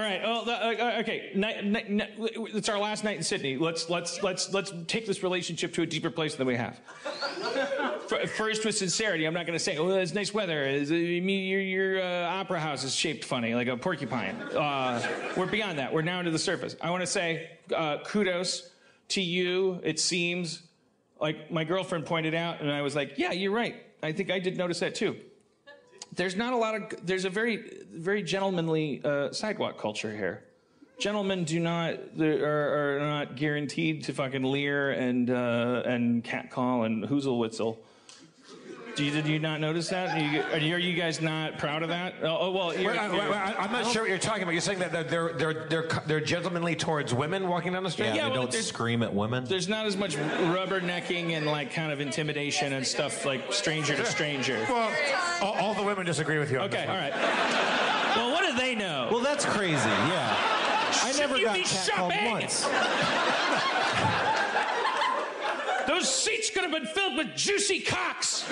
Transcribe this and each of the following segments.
All right. Oh, the, uh, okay. Night, night, night, it's our last night in Sydney. Let's let's let's let's take this relationship to a deeper place than we have. First, with sincerity, I'm not going to say, "Oh, it's nice weather." Uh, your your uh, opera house is shaped funny, like a porcupine. Uh, we're beyond that. We're now to the surface. I want to say uh, kudos to you. It seems like my girlfriend pointed out, and I was like, "Yeah, you're right. I think I did notice that too." There's not a lot of there's a very very gentlemanly uh, sidewalk culture here. Gentlemen do not are, are not guaranteed to fucking leer and uh, and catcall and hoozlewitzel do you, did you not notice that? Are you, are you- guys not proud of that? Oh, oh, well, you're, Wait, I, you're- am not sure what you're talking about. You're saying that they're they're they're they're gentlemanly towards women walking down the street. Yeah, Yeah, they well, don't scream at women. there's not as much rubbernecking and like kind of intimidation and stuff like stranger to stranger. Well, all, all the women disagree with you. On Okay, this all Well, what do they know? Well, that's crazy. Yeah, I never you got be catcalled once. Those seats could have been filled with juicy cocks.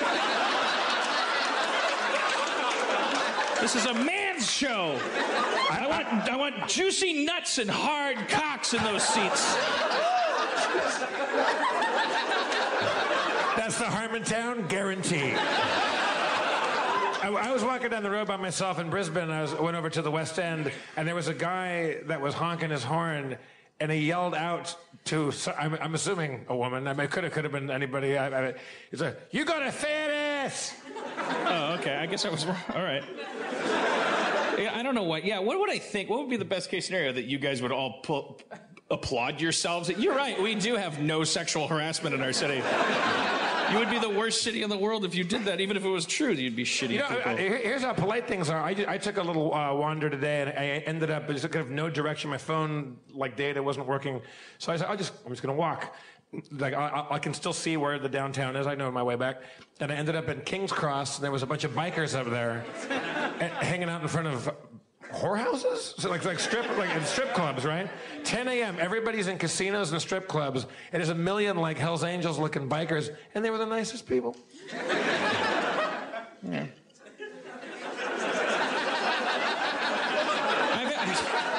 This is a man's show. I want, I want juicy nuts and hard cocks in those seats. That's the Harmontown guarantee. I, I was walking down the road by myself in Brisbane. I was, went over to the West End, and there was a guy that was honking his horn, and he yelled out to, I'm, I'm assuming a woman. I mean, it could have could have been anybody. I, I, he said, "You got a fat ass." Oh, okay. I guess I was wrong. All right. Yeah, I don't know what. Yeah, what would I think? What would be the best case scenario that you guys would all pull, applaud yourselves? You're right. We do have no sexual harassment in our city. You would be the worst city in the world if you did that. Even if it was true, you'd be shitty You know, people. I- I- here's how polite things are. I, ju- I took a little uh, wander today, and I ended up just kind of no direction. My phone, like data, wasn't working, so I said, "I'll just, I'm just going to walk." Like I, I- I can still see where the downtown is. I know my way back, and I ended up in King's Cross, and there was a bunch of bikers over there, hanging out in front of whorehouses, so like like strip like in strip clubs, right? 10 a.m. Everybody's in casinos and strip clubs, and there's a million like Hell's Angels looking bikers, and they were the nicest people.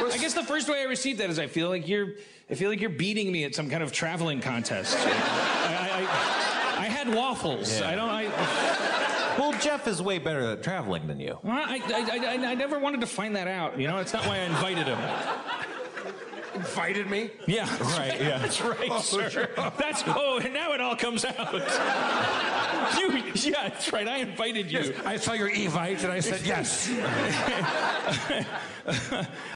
I, I guess the first way I received that is I feel like you're, I feel like you're beating me at some kind of traveling contest. I, I, I, I had waffles. Yeah. I don't. I, Well, Jeff is way better at traveling than you. well, I, I, I, I never wanted to find that out. You know, it's not why I invited him. Invited me. Yeah, Right, yeah. That's right, oh, sir. That's oh, and now it all comes out. You, yeah, that's right. I invited you. I saw your Evite and I said yes.